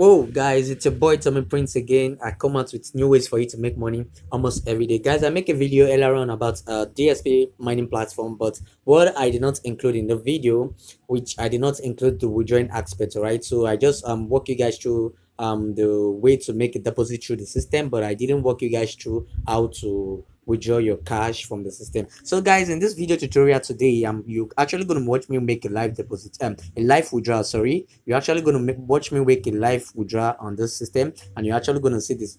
Whoa, guys, it's your boy Tommy Prince again. I come out with new ways for you to make money almost every day. Guys, I make a video earlier on about a DSP mining platform, but what I did not include in the video, which I did not include the withdrawing aspect, right? So I just um walk you guys through um the way to make a deposit through the system, but I didn't walk you guys through how to withdraw your cash from the system. So guys in this video tutorial today um you actually going to watch me make a live deposit um a live withdrawal sorry. You're actually going to make, watch me make a live withdrawal on this system and you're actually going to see this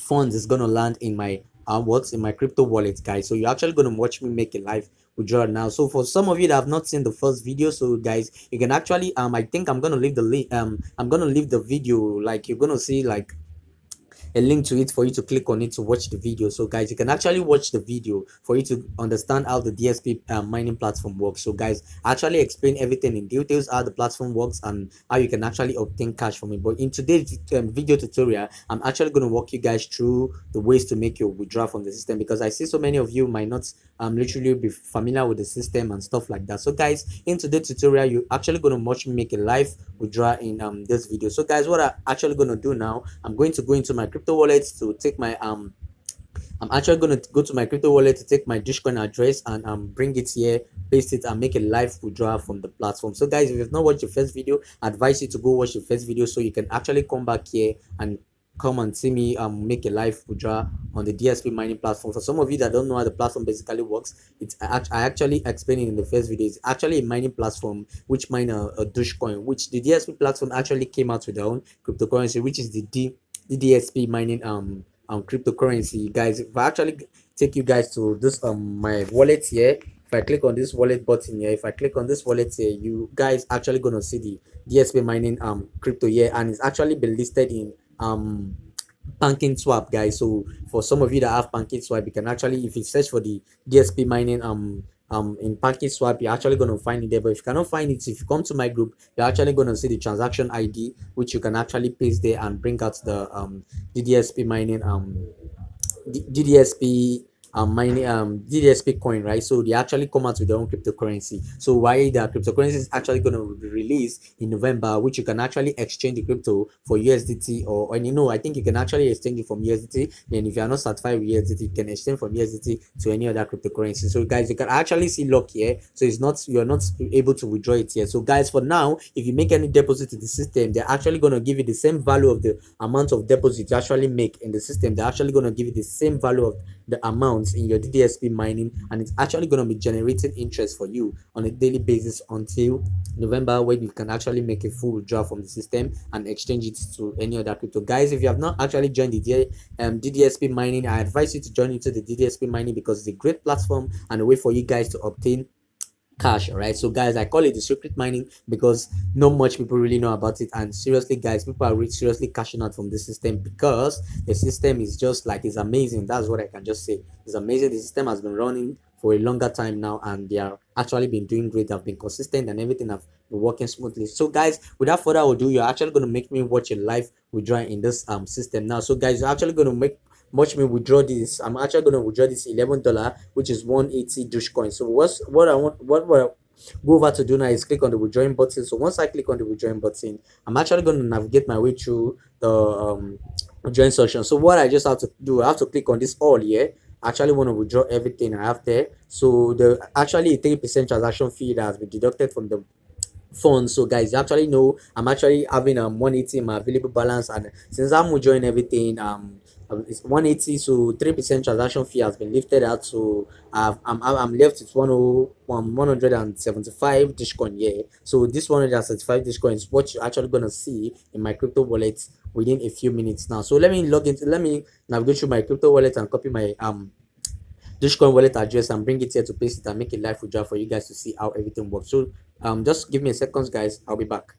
funds is going to land in my um what's in my crypto wallet guys. So you're actually going to watch me make a live withdrawal now. So for some of you that have not seen the first video so guys you can actually um i think i'm gonna leave the link um i'm gonna leave the video like you're gonna see like a link to it for you to click on it to watch the video. So guys you can actually watch the video for you to understand how the dsp uh, mining platform works. So guys I actually explain everything in details how the platform works and how you can actually obtain cash from it. But in today's um, video tutorial i'm actually going to walk you guys through the ways to make your withdrawal from the system because i see so many of you might not um literally be familiar with the system and stuff like that. So guys in today's tutorial you're actually going to watch me make a live withdrawal in um this video. So guys what i'm actually going to do now i'm going to go into my crypto wallet to take my um I'm actually going to go to my crypto wallet to take my Dogecoin address and um bring it here, paste it, and make a live withdrawal from the platform. So, guys, if you've not watched the first video, I advise you to go watch the first video so you can actually come back here and come and see me um make a live withdrawal on the DSP mining platform. For some of you that don't know how the platform basically works, it's I actually explained it in the first video. It's actually a mining platform which mine a, a which the DSP platform actually came out with their own cryptocurrency, which is the D DSP mining um um cryptocurrency. Guys if i actually take you guys to this um my wallet here if i click on this wallet button here if i click on this wallet here you guys actually gonna see the dsp mining um crypto here and it's actually been listed in um Pancake Swap guys. So for some of you that have Pancake Swap you can actually if you search for the dsp mining um um in Pancake Swap, you're actually going to find it there. But if you cannot find it, if you come to my group, you're actually going to see the transaction ID, which you can actually paste there and bring out the um DDSP mining um DDSP um, mining um DDSP coin, right? So they actually come out with their own cryptocurrency. So why the cryptocurrency is actually going to be released in November, which you can actually exchange the crypto for USDT or and you know I think you can actually exchange it from USDT. Then if you are not certified with USDT, you can exchange from USDT to any other cryptocurrency. So guys, you can actually see lock here. So it's not you're not able to withdraw it here. So guys, for now, if you make any deposit to the system, they're actually going to give you the same value of the amount of deposit you actually make in the system. They're actually going to give you the same value of the amounts in your DDSP mining and it's actually going to be generating interest for you on a daily basis until November when you can actually make a full withdrawal from the system and exchange it to any other crypto. Guys, if you have not actually joined the um, DDSP mining, I advise you to join into the DDSP mining because it's a great platform and a way for you guys to obtain cash right? So guys i call it the secret mining because not much people really know about it. And seriously guys people are really seriously cashing out from the system because the system is just like it's amazing. That's what i can just say. It's amazing. The system has been running for a longer time now and they are actually been doing great. They've been consistent and everything have been working smoothly. So guys without further ado you're actually going to make me watch a live withdrawal in this um system now. So guys you're actually going to make watch me withdraw this. I'm actually going to withdraw this 11 dollar which is 180 dogecoin so what's what i want what what I go over to do now is click on the withdrawing button. So once i click on the withdrawing button i'm actually going to navigate my way through the um withdrawing section so what i just have to do i have to click on this all here. Actually want to withdraw everything i have there. So the actually a three percent transaction fee that has been deducted from the fund so guys you actually know i'm actually having um 180 in my available balance. And since i'm withdrawing everything um it's 180 so 3 percent transaction fee has been lifted out. So uh, I'm, I'm left with 175 Dogecoin yeah so this 175 Dogecoin is what you're actually gonna see in my crypto wallet within a few minutes now. So let me log into let me navigate through my crypto wallet and copy my um Dogecoin wallet address and bring it here to paste it and make a live withdrawal for you guys to see how everything works. So um just give me a second guys. I'll be back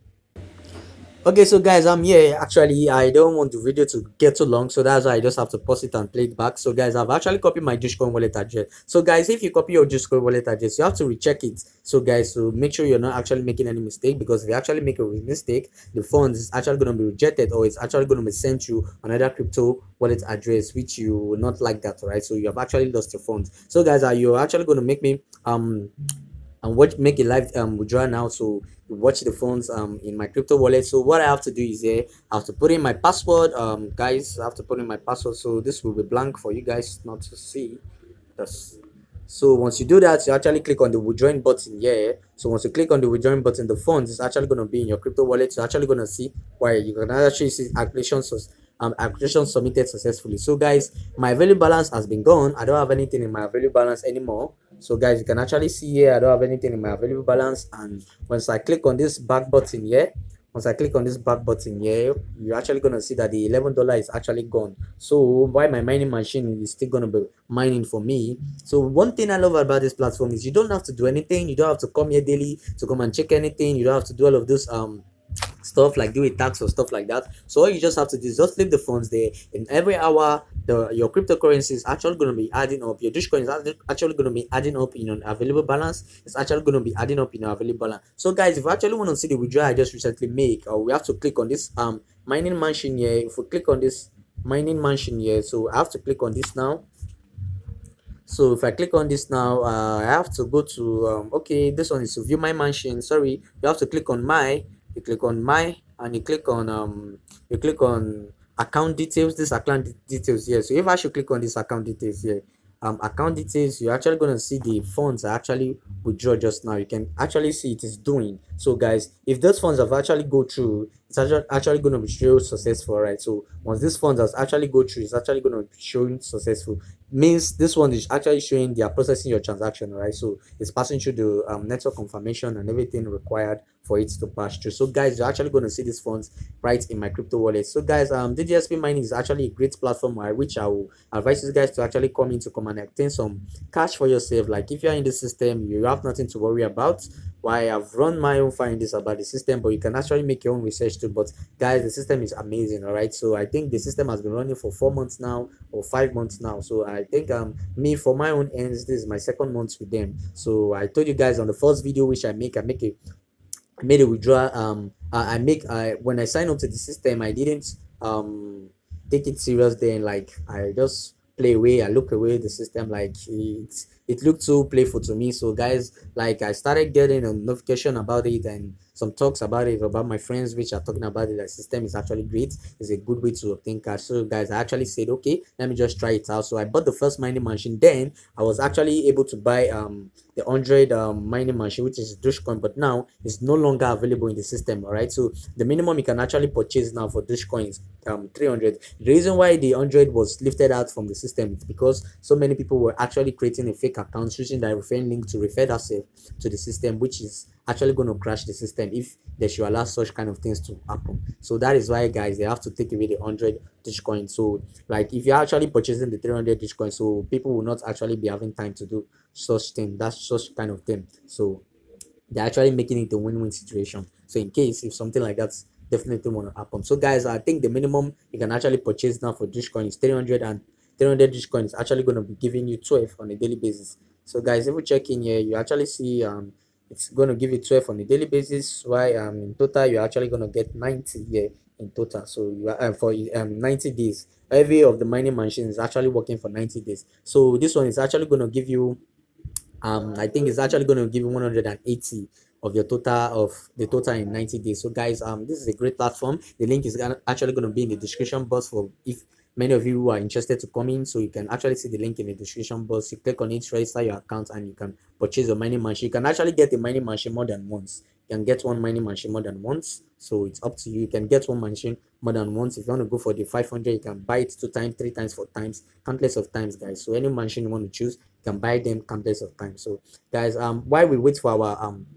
okay so guys i'm here. Actually i don't want the video to get too long so that's why i just have to pause it and play it back. So guys i've actually copied my Dogecoin wallet address. So guys if you copy your Dogecoin wallet address you have to recheck it. So guys so make sure you're not actually making any mistake because if you actually make a mistake the funds is actually going to be rejected or it's actually going to be sent to another crypto wallet address which you will not like that right? So you have actually lost your funds. So guys are you actually going to make me um and watch make a live um withdrawal now so watch the funds um in my crypto wallet. So what i have to do is here i have to put in my password. Um guys i have to put in my password. So this will be blank for you guys not to see. That's so once you do that you actually click on the withdrawing button here so once you click on the withdrawing button the funds is actually going to be in your crypto wallet. You're actually going to see why you can actually see applications um application submitted successfully. So guys my value balance has been gone. I don't have anything in my value balance anymore so guys you can actually see here i don't have anything in my available balance. And once i click on this back button here once i click on this back button here you're actually to see that the 11 dollar is actually gone. So why my mining machine is still to be mining for me? So one thing i love about this platform is you don't have to do anything. You don't have to come here daily to come and check anything. You don't have to do all of this um stuff like do a tax or stuff like that. So all you just have to do is just leave the funds there. In every hour the your cryptocurrency is actually going to be adding up. Your dogecoin is actually going to be adding up in an available balance. It's actually going to be adding up in your available balance. So guys if you actually want to see the withdrawal i just recently make uh, we have to click on this um mining mansion here. If we click on this mining mansion here so i have to click on this now. So if i click on this now uh, i have to go to um, okay this one is to view my mansion sorry you have to click on my you click on my and you click on um you click on account details this account details here. So if i should click on this account details here um account details you're actually going to see the funds are actually withdraw just now. You can actually see it is doing so guys if those funds have actually go through it's actually, going to be show successful right so once this funds has actually go through it's actually going to be showing successful. Means this one is actually showing they are processing your transaction right so it's passing through the um, network confirmation and everything required for it to pass through. So guys you're actually going to see these funds right in my crypto wallet. So guys um dgsp mining is actually a great platform which i will advise you guys to actually come in to come and obtain some cash for yourself. Like if you're in the system you have nothing to worry about why I've run my own findings about the system, but you can actually make your own research too. But guys, the system is amazing, all right. So I think the system has been running for four months now or five months now. So I think um me for my own ends, this is my second month with them. So I told you guys on the first video which I make, I make a I made a withdrawal. Um, I, I make I when I sign up to the system, I didn't um take it serious. Then like I just play away. I look away the system like it's it looked so playful to me so guys like i started getting a notification about it and some talks about it about my friends which are talking about it the system is actually great it's a good way to obtain cash. So guys i actually said okay let me just try it out. So i bought the first mining machine. Then i was actually able to buy um the android um, mining machine which is dogecoin but now it's no longer available in the system all right so the minimum you can actually purchase now for dogecoin is um 300 the reason why the android was lifted out from the system is because so many people were actually creating a fake account using the referring link to refer that to the system which is actually going to crash the system if they should allow such kind of things to happen. So that is why guys they have to take away the 100 dogecoin so like if you're actually purchasing the 300 dogecoin so people will not actually be having time to do such thing that's such kind of thing. So they're actually making it a win-win situation. So in case if something like that's definitely want to happen. So guys i think the minimum you can actually purchase now for dogecoin is 300 and 300 dogecoin is actually going to be giving you 12 on a daily basis. So guys if we check in here you actually see um it's going to give you 12 on a daily basis why um in total you're actually going to get 90 here in total. So you are uh, for um 90 days every of the mining machine is actually working for 90 days. So this one is actually going to give you um i think it's actually going to give you 180 of your total of the total in 90 days. So guys um this is a great platform. The link is actually going to be in the description box for if many of you who are interested to come in so you can actually see the link in the description box. You click on it register your account and you can purchase your mining machine. You can actually get a mining machine more than once. You can get one mining machine more than once so it's up to you. You can get one machine more than once. If you want to go for the 500 you can buy it two times three times four times countless of times guys. So any machine you want to choose you can buy them countless of times. So guys um while we wait for our um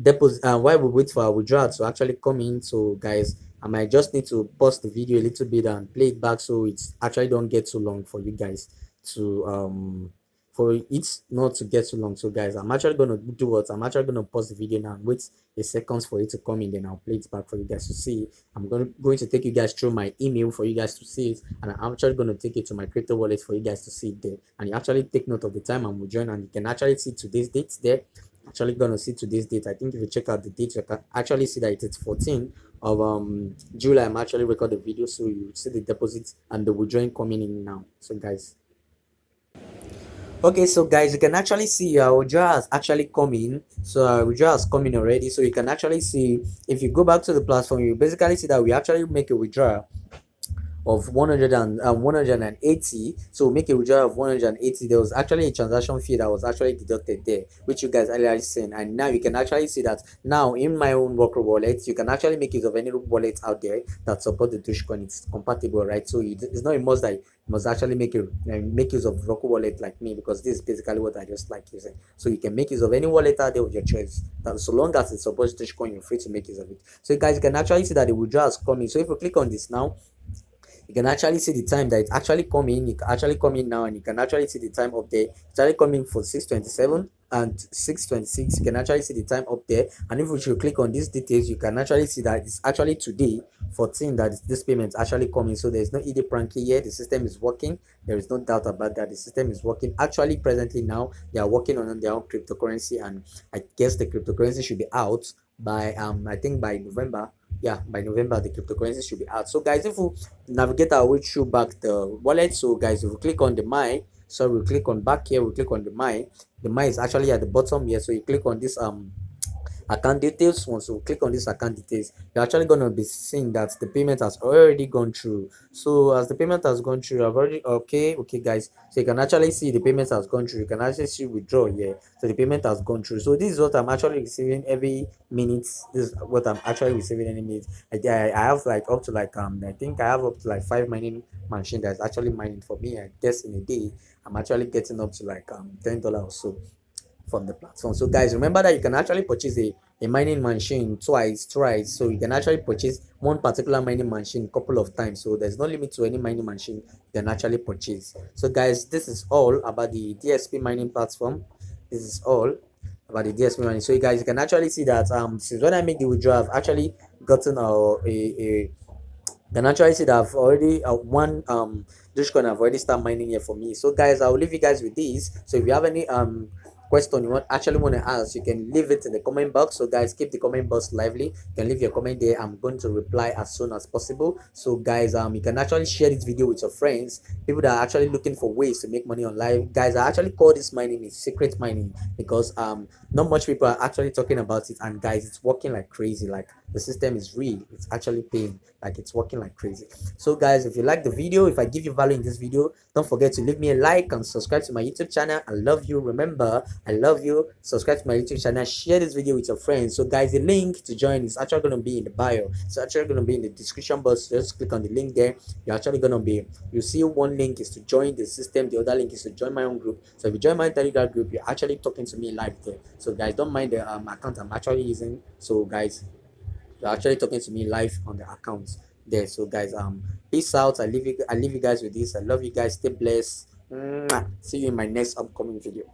deposit uh, while we wait for our withdrawal to actually come in so guys I might just need to pause the video a little bit and play it back so it's actually don't get too long for you guys to um for it not to get too long. So guys i'm actually gonna do what? I'm actually gonna pause the video now and wait a seconds for it to come in then i'll play it back for you guys to see. I'm gonna going to take you guys through my email for you guys to see it and i'm actually gonna take it to my crypto wallet for you guys to see it there. And you actually take note of the time i'm join and you can actually see today's date there. Actually gonna see today's date. I think if you check out the date you can actually see that it's 14 of um july i'm actually record the video so you see the deposits and the withdrawing coming in now. So guys. Okay so guys you can actually see our withdrawal has actually come in. So our withdrawal has come in already. So you can actually see if you go back to the platform you basically see that we actually make a withdrawal of 100 and um, 180 so make a withdrawal of 180 there was actually a transaction fee that was actually deducted there which you guys earlier seen and now you can actually see that now in my own Roqqu wallet you can actually make use of any wallet out there that support the dogecoin it's compatible right so it's not a must that you must actually make a uh, make use of Roqqu wallet like me because this is basically what I just like using. So you can make use of any wallet out there with your choice. That so long as it supports Dogecoin, you're free to make use of it. So you guys can actually see that the withdrawal is coming. So if you click on this now, you can actually see the time that it's actually coming you can actually come in now and you can actually see the time up there. It's actually coming for 627 and 626 you can actually see the time up there. And if you should click on these details you can actually see that it's actually today 14 that this payment is actually coming so there's no ed pranky here. The system is working. There is no doubt about that. The system is working. Actually presently now they are working on their own cryptocurrency. And i guess the cryptocurrency should be out by um i think by november yeah by november the cryptocurrency should be out. So guys if we navigate our way through back the wallet so guys if we click on the my so we click on back here we click on the my the my is actually at the bottom here so you click on this um account details once you click on this account details you're actually going to be seeing that the payment has already gone through. So as the payment has gone through i've already okay okay guys. So you can actually see the payment has gone through. You can actually see withdraw here. So the payment has gone through. So this is what i'm actually receiving every minute. This is what i'm actually receiving any minute. I, I have like up to like um i think i have up to like five mining machine that's actually mining for me. I guess in a day i'm actually getting up to like um ten dollars or so from the platform. So guys, remember that you can actually purchase a, a mining machine twice, thrice. So you can actually purchase one particular mining machine a couple of times. So there's no limit to any mining machine you can actually purchase. So guys, this is all about the DSP mining platform. This is all about the DSP mining. So you guys you can actually see that um since when I make the withdrawal, I've actually gotten a a, a can actually see that I've already uh, one um Dogecoin I've already started mining here for me. So guys, I'll leave you guys with this. So if you have any um question you want actually want to ask. You can leave it in the comment box. So guys keep the comment box lively. You can leave your comment there. I'm going to reply as soon as possible. So guys um you can actually share this video with your friends people that are actually looking for ways to make money online. Guys i actually call this mining is secret mining because um not much people are actually talking about it. And guys it's working like crazy. Like the system is real. It's actually paying. Like it's working like crazy. So guys if you like the video if i give you value in this video don't forget to leave me a like and subscribe to my youtube channel. I love you. Remember i love you. Subscribe to my youtube channel. Share this video with your friends. So guys the link to join is actually going to be in the bio. It's actually going to be in the description box. Just click on the link there. You're actually going to be you see one link is to join the system. The other link is to join my own group. So if you join my telegram group you're actually talking to me live there. So guys don't mind the um, account i'm actually using. So guys you're actually talking to me live on the account there. So guys um peace out. I leave you i leave you guys with this. I love you guys. Stay blessed. See you in my next upcoming video